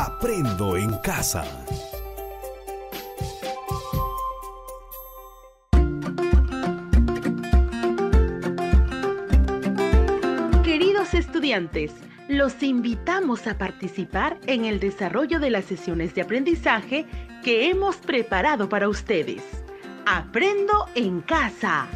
Aprendo en casa. Queridos estudiantes, los invitamos a participar en el desarrollo de las sesiones de aprendizaje que hemos preparado para ustedes. Aprendo en casa.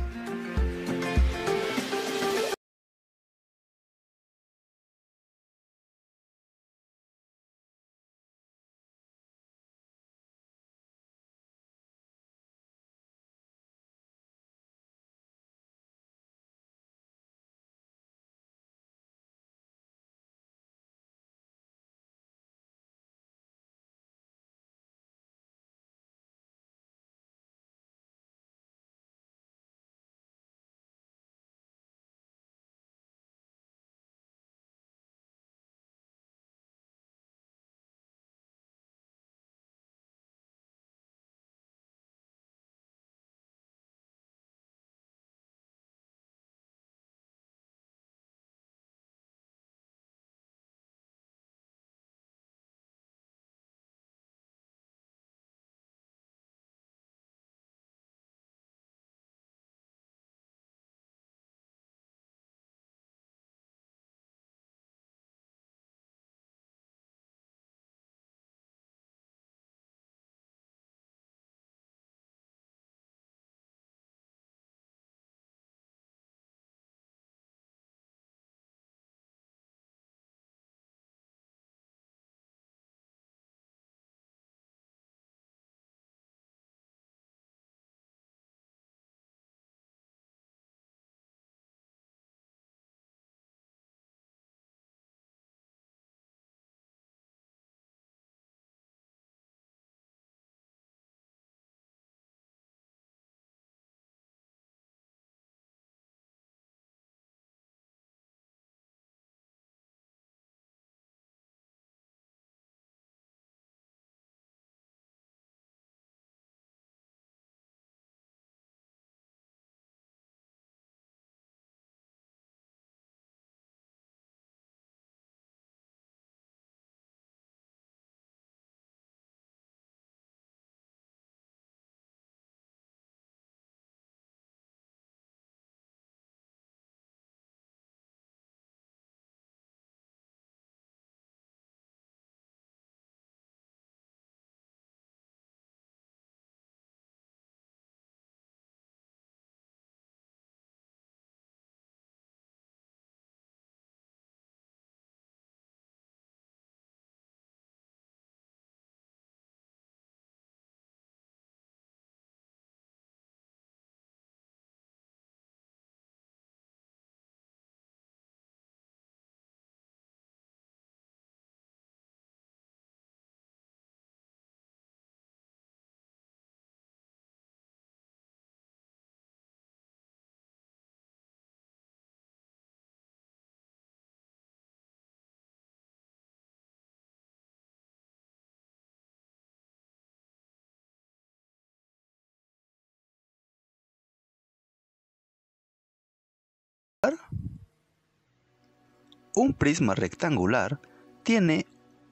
Un prisma rectangular tiene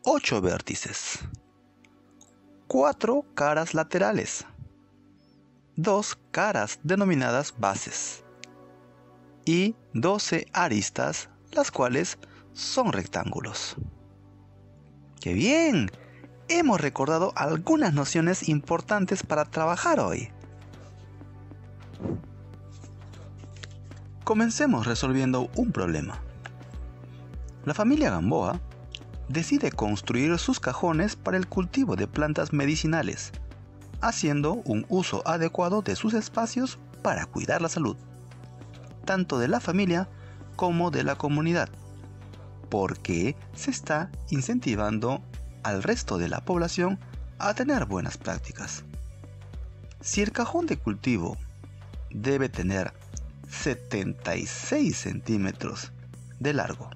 8 vértices, 4 caras laterales, 2 caras denominadas bases y 12 aristas, las cuales son rectángulos. ¡Qué bien! Hemos recordado algunas nociones importantes para trabajar hoy. Comencemos resolviendo un problema. La familia Gamboa decide construir sus cajones para el cultivo de plantas medicinales, haciendo un uso adecuado de sus espacios para cuidar la salud, tanto de la familia como de la comunidad, porque se está incentivando al resto de la población a tener buenas prácticas. Si el cajón de cultivo debe tener 76 centímetros de largo,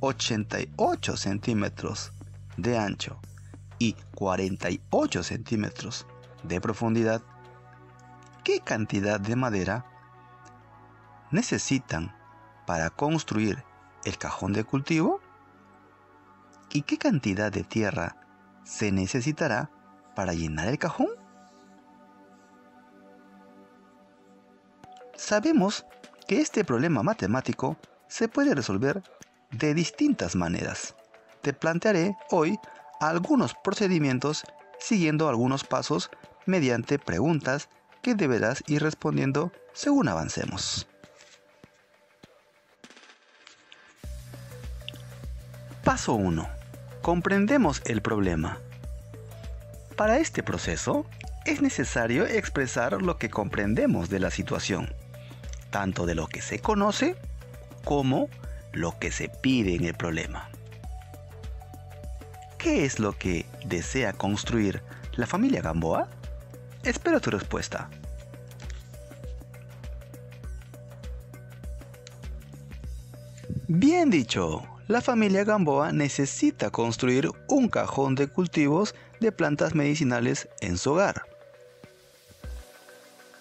88 centímetros de ancho y 48 centímetros de profundidad, ¿qué cantidad de madera necesitan para construir el cajón de cultivo? ¿Y qué cantidad de tierra se necesitará para llenar el cajón? Sabemos que este problema matemático se puede resolver de distintas maneras. Te plantearé hoy algunos procedimientos siguiendo algunos pasos mediante preguntas que deberás ir respondiendo según avancemos. Paso 1. Comprendemos el problema. Para este proceso, es necesario expresar lo que comprendemos de la situación, tanto de lo que se conoce como lo que se pide en el problema. ¿Qué es lo que desea construir la familia Gamboa? Espero tu respuesta. Bien dicho, la familia Gamboa necesita construir un cajón de cultivos de plantas medicinales en su hogar.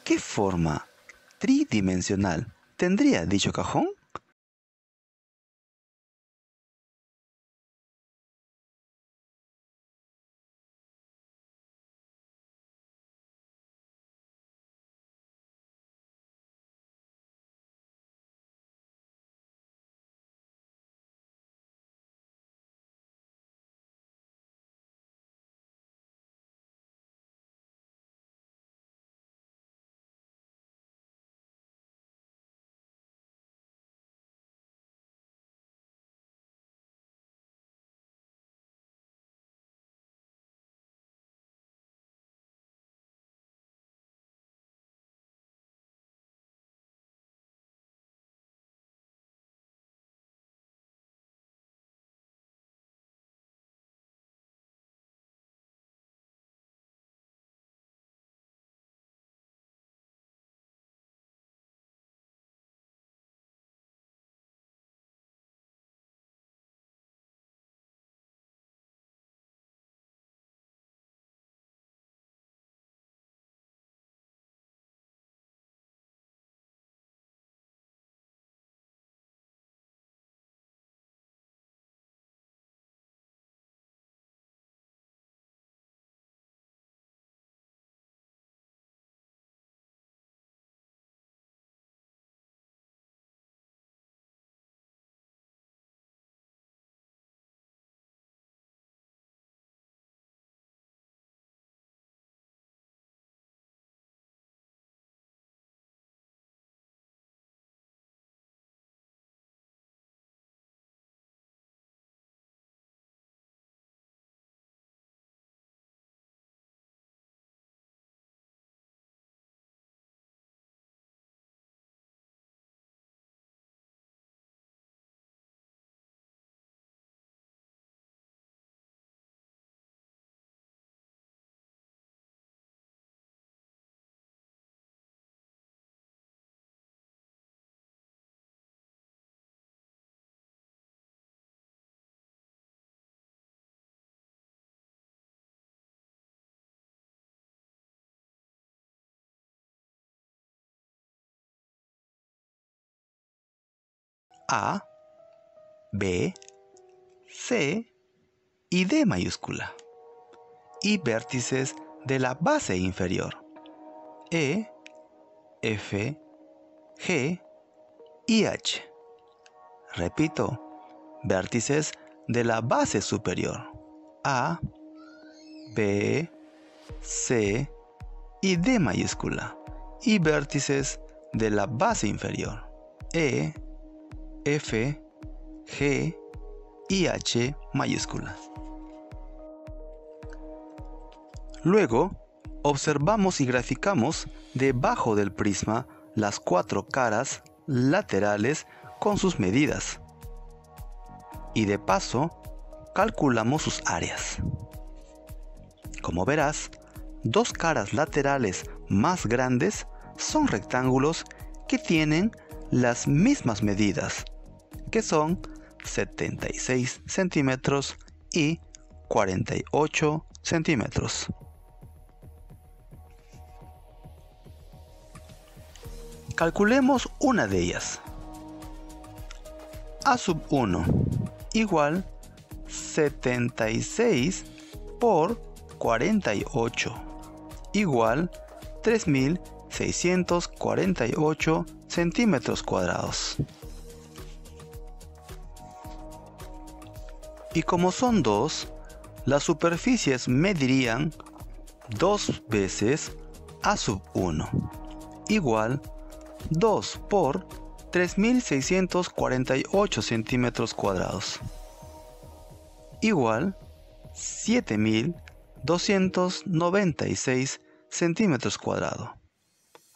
¿Qué forma tridimensional tendría dicho cajón? A, B, C y D mayúscula. Y vértices de la base inferior. E, F, G y H. Repito, vértices de la base superior. A, B, C y D mayúscula. Y vértices de la base inferior. E, F, G y H mayúsculas. Luego, observamos y graficamos debajo del prisma las cuatro caras laterales con sus medidas. Y de paso, calculamos sus áreas. Como verás, dos caras laterales más grandes son rectángulos que tienen las mismas medidas, que son 76 centímetros y 48 centímetros. Calculemos una de ellas. A sub 1 igual 76 por 48 igual 3648 centímetros cuadrados. Y como son dos, las superficies medirían 2 veces a sub 1 igual 2 por 3648 centímetros cuadrados igual 7296 centímetros cuadrados.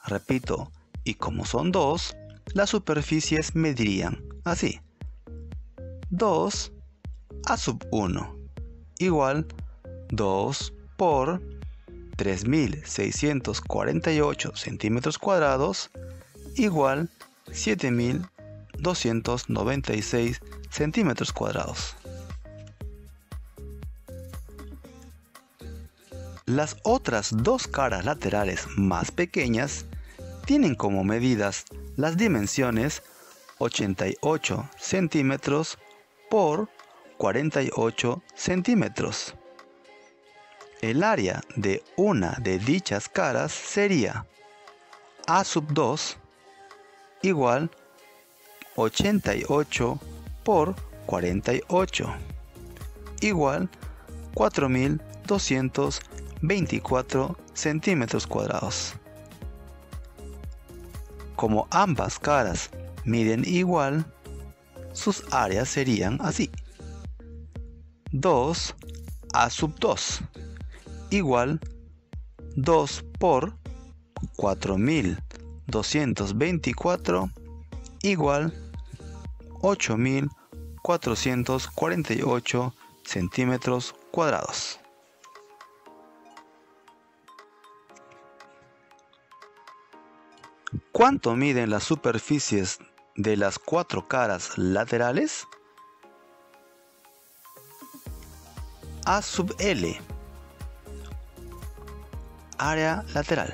Repito, y como son dos, las superficies medirían así. 2 a sub 1 igual 2 por 3648 centímetros cuadrados igual 7296 centímetros cuadrados. Las otras dos caras laterales más pequeñas tienen como medidas las dimensiones 88 centímetros por 48 centímetros. El área de una de dichas caras sería A sub 2 igual 88 por 48 igual 4224 centímetros cuadrados. Como ambas caras miden igual, sus áreas serían así. 2 a sub 2 igual 2 por 4224 igual 8448 centímetros cuadrados. ¿Cuánto miden las superficies de las cuatro caras laterales? A sub L. Área lateral.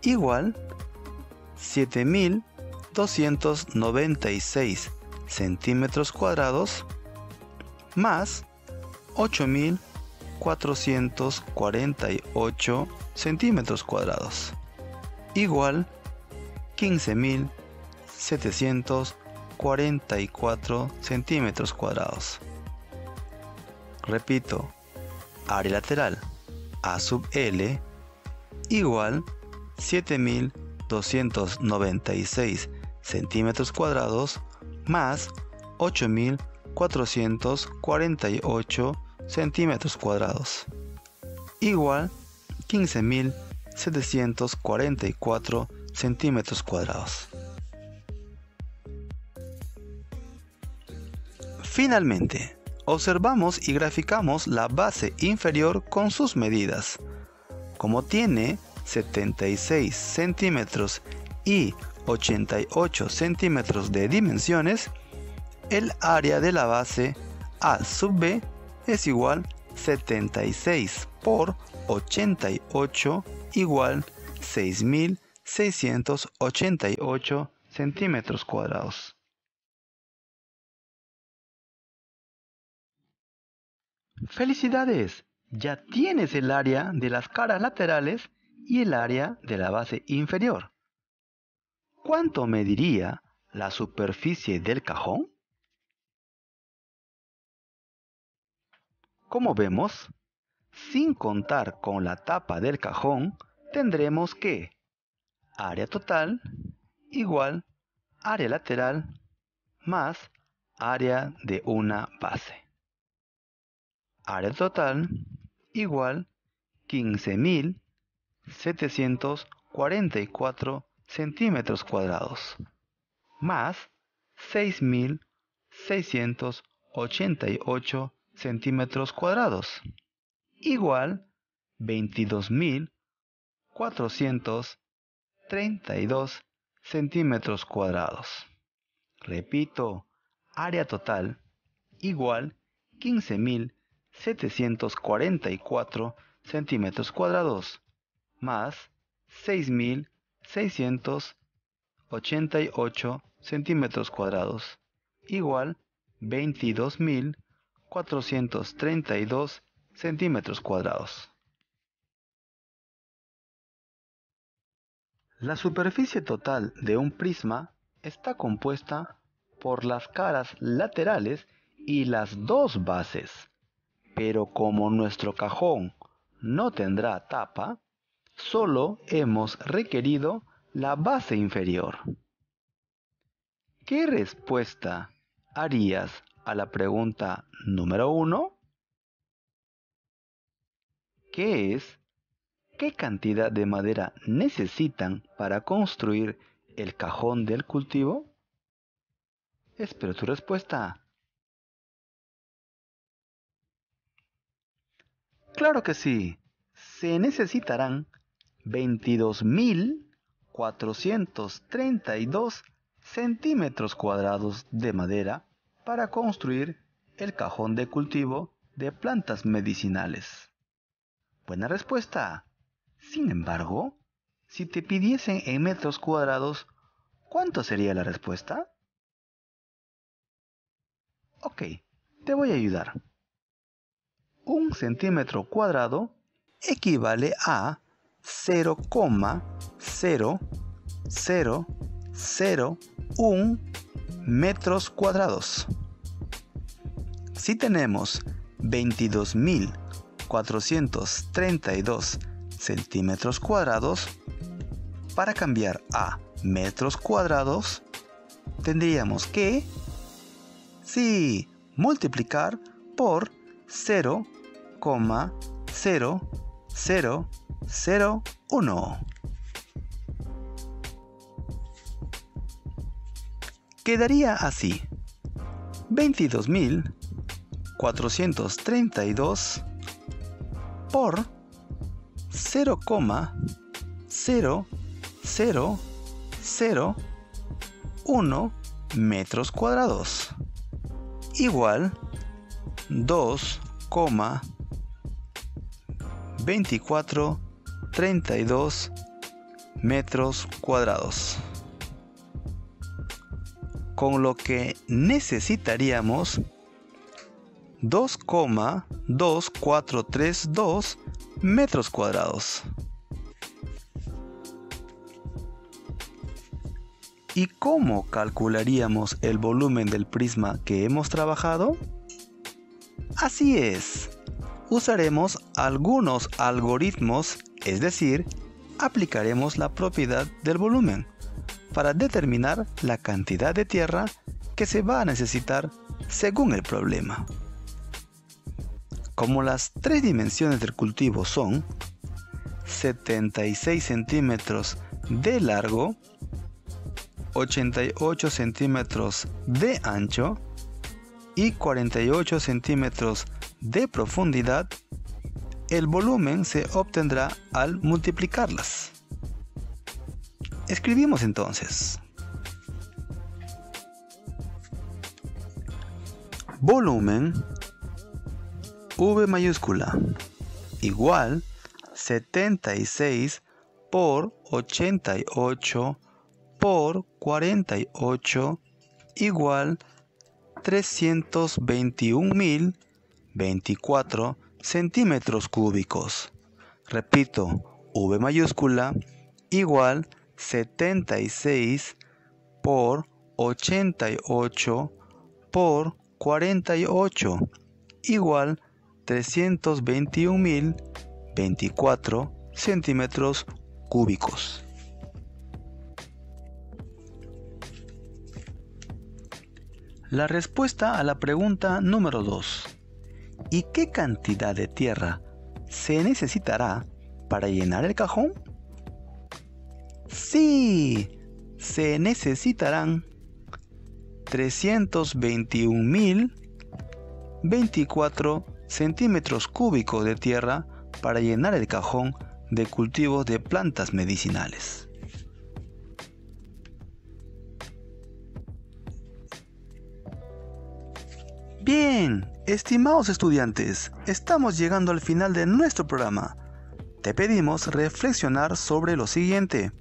Igual 7296 centímetros cuadrados más 8448 centímetros cuadrados igual 15744 centímetros cuadrados. Repito área lateral a sub L igual 7296 centímetros cuadrados más 8448 centímetros cuadrados. Igual 15744 centímetros cuadrados. Finalmente, observamos y graficamos la base inferior con sus medidas. Como tiene 76 centímetros y 88 centímetros de dimensiones, el área de la base A sub B es igual 76 por 88 igual 6688 centímetros cuadrados. ¡Felicidades! Ya tienes el área de las caras laterales y el área de la base inferior. ¿Cuánto mediría la superficie del cajón? Como vemos, sin contar con la tapa del cajón, tendremos que área total igual área lateral más área de una base. Área total igual 15.744 centímetros cuadrados más 6.688 centímetros cuadrados igual 22.432 centímetros cuadrados. Repito, área total igual 15.000 744 centímetros cuadrados más 6.688 centímetros cuadrados igual 22.432 432 centímetros cuadrados. La superficie total de un prisma está compuesta por las caras laterales y las dos bases, pero como nuestro cajón no tendrá tapa, solo hemos requerido la base inferior. ¿Qué respuesta harías a la pregunta número uno? ¿Qué es? ¿Qué cantidad de madera necesitan para construir el cajón del cultivo? Espero tu respuesta. Claro que sí. Se necesitarán 22.432 centímetros cuadrados de madera para construir el cajón de cultivo de plantas medicinales. Buena respuesta. Sin embargo, si te pidiesen en metros cuadrados, ¿cuánto sería la respuesta? Ok, te voy a ayudar. Un centímetro cuadrado equivale a 0,0001 metros cuadrados. Si tenemos 22.432 centímetros cuadrados, para cambiar a metros cuadrados, tendríamos que, sí, multiplicar por 0,0001. Quedaría así. 22.432 por 0,0001 metros cuadrados igual 2,2432 metros cuadrados. Con lo que necesitaríamos 2,2432 metros cuadrados. ¿Y cómo calcularíamos el volumen del prisma que hemos trabajado? Así es, usaremos algunos algoritmos, es decir, aplicaremos la propiedad del volumen para determinar la cantidad de tierra que se va a necesitar según el problema. Como las tres dimensiones del cultivo son 76 centímetros de largo, 88 centímetros de ancho y 48 centímetros de profundidad, el volumen se obtendrá al multiplicarlas. Escribimos entonces. Volumen V mayúscula igual 76 por 88 por 48 igual 321.024 centímetros cúbicos. Repito, V mayúscula igual 76 por 88 por 48 igual 321.024 centímetros cúbicos. La respuesta a la pregunta número 2. ¿Y qué cantidad de tierra se necesitará para llenar el cajón? Sí, se necesitarán 321.024 centímetros cúbicos de tierra para llenar el cajón de cultivos de plantas medicinales. Bien, estimados estudiantes, estamos llegando al final de nuestro programa. Te pedimos reflexionar sobre lo siguiente.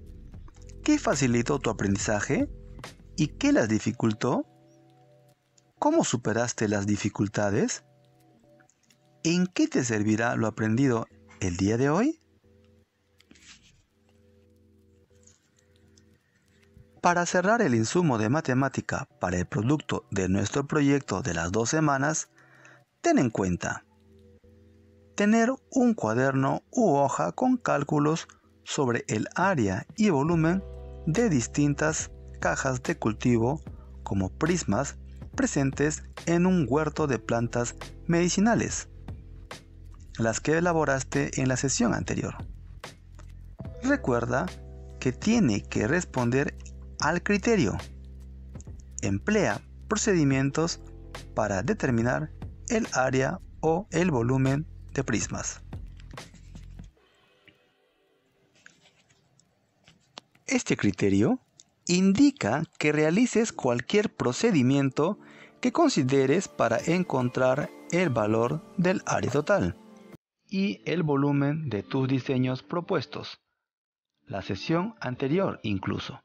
¿Qué facilitó tu aprendizaje? ¿Y qué las dificultó? ¿Cómo superaste las dificultades? ¿En qué te servirá lo aprendido el día de hoy? Para cerrar el insumo de matemática para el producto de nuestro proyecto de las dos semanas, ten en cuenta tener un cuaderno u hoja con cálculos sobre el área y volumen de distintas cajas de cultivo como prismas presentes en un huerto de plantas medicinales, las que elaboraste en la sesión anterior. Recuerda que tiene que responder al criterio. Emplea procedimientos para determinar el área o el volumen de prismas. Este criterio indica que realices cualquier procedimiento que consideres para encontrar el valor del área total y el volumen de tus diseños propuestos. La sesión anterior incluso.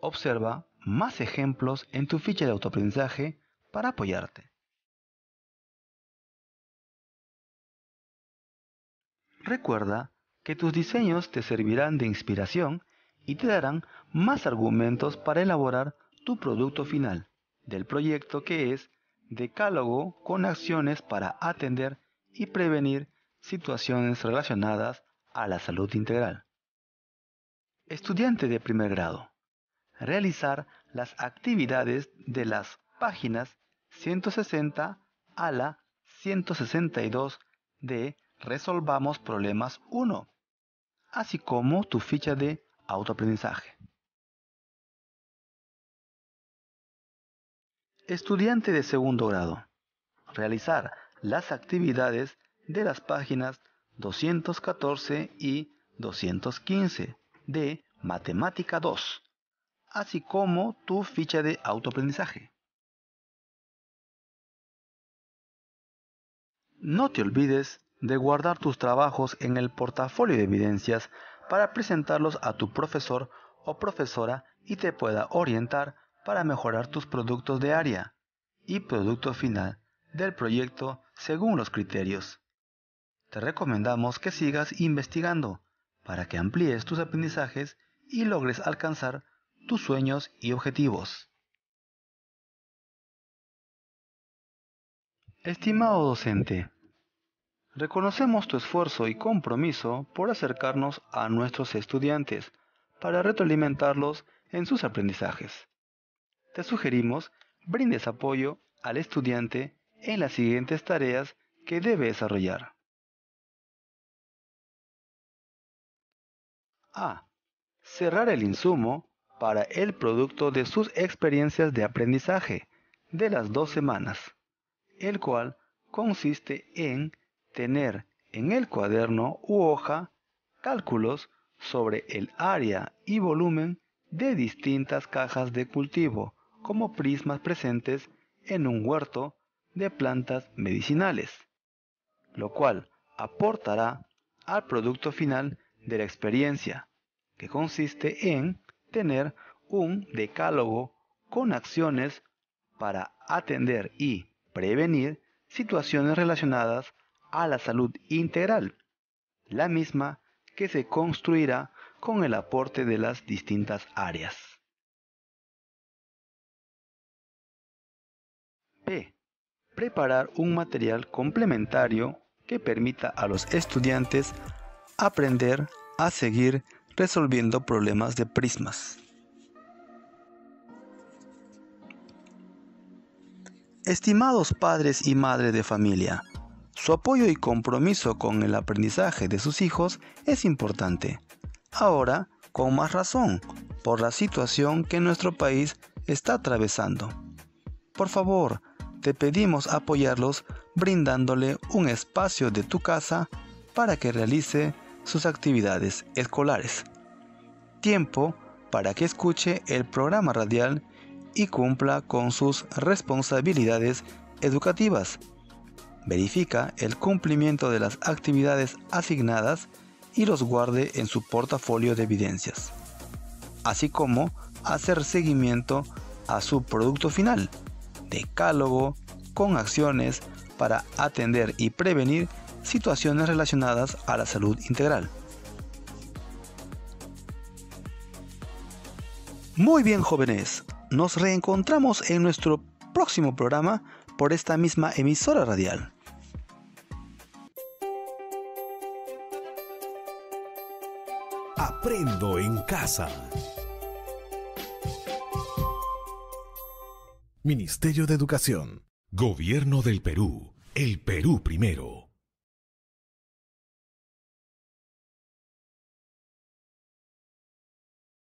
Observa más ejemplos en tu ficha de autoaprendizaje para apoyarte. Recuerda que tus diseños te servirán de inspiración y te darán más argumentos para elaborar tu producto final del proyecto que es decálogo con acciones para atender y prevenir situaciones relacionadas a la salud integral. Estudiante de primer grado realizar las actividades de las páginas 160 a la 162 de Resolvamos Problemas 1, así como tu ficha de autoaprendizaje. Estudiante de segundo grado. Realizar las actividades de las páginas 214 y 215 de Matemática 2 así como tu ficha de autoaprendizaje. No te olvides de guardar tus trabajos en el portafolio de evidencias para presentarlos a tu profesor o profesora y te pueda orientar para mejorar tus productos de área y producto final del proyecto según los criterios. Te recomendamos que sigas investigando para que amplíes tus aprendizajes y logres alcanzar tus sueños y objetivos. Estimado docente, reconocemos tu esfuerzo y compromiso por acercarnos a nuestros estudiantes para retroalimentarlos en sus aprendizajes. Te sugerimos brindes apoyo al estudiante en las siguientes tareas que debe desarrollar. A. Cerrar el insumo para el producto de sus experiencias de aprendizaje de las dos semanas, el cual consiste en tener en el cuaderno u hoja cálculos sobre el área y volumen de distintas cajas de cultivo como prismas presentes en un huerto de plantas medicinales, lo cual aportará al producto final de la experiencia, que consiste en tener un decálogo con acciones para atender y prevenir situaciones relacionadas a la salud integral, la misma que se construirá con el aporte de las distintas áreas. P. Preparar un material complementario que permita a los estudiantes aprender a seguir resolviendo problemas de prismas. Estimados padres y madres de familia, su apoyo y compromiso con el aprendizaje de sus hijos es importante. Ahora, con más razón, por la situación que nuestro país está atravesando. Por favor, te pedimos apoyarlos brindándole un espacio de tu casa para que realice sus actividades escolares. Tiempo para que escuche el programa radial y cumpla con sus responsabilidades educativas. Verifica el cumplimiento de las actividades asignadas y los guarde en su portafolio de evidencias, así como hacer seguimiento a su producto final, decálogo con acciones para atender y prevenir situaciones relacionadas a la salud integral. Muy bien jóvenes, nos reencontramos en nuestro próximo programa por esta misma emisora radial. Aprendo en casa. Ministerio de Educación. Gobierno del Perú. El Perú primero.